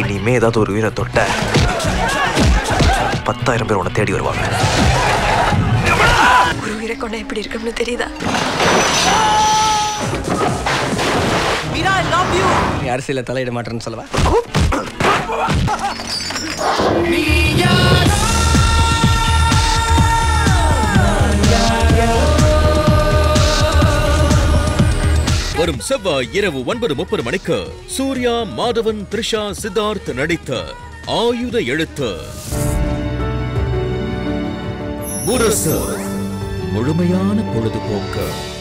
இனிமே ஏதாவது ஒரு உயிரை தொட்ட பத்தாயிரம் பேர் உன்னை தேடி வருவாங்க. ஒரு உயிரை கொண்ட எப்படி இருக்கும்னு தெரியுதா? நீ அரசியல தலையிட மாட்டேன்னு சொல்லவா? வரும் செவ்வாய் இரவு ஒன்பது முப்பது மணிக்கு சூர்யா மாதவன் த்ரிஷா சித்தார்த் நடித்த ஆயுத எழுத்து. முரசு முழுமையான பொழுதுபோக்கு.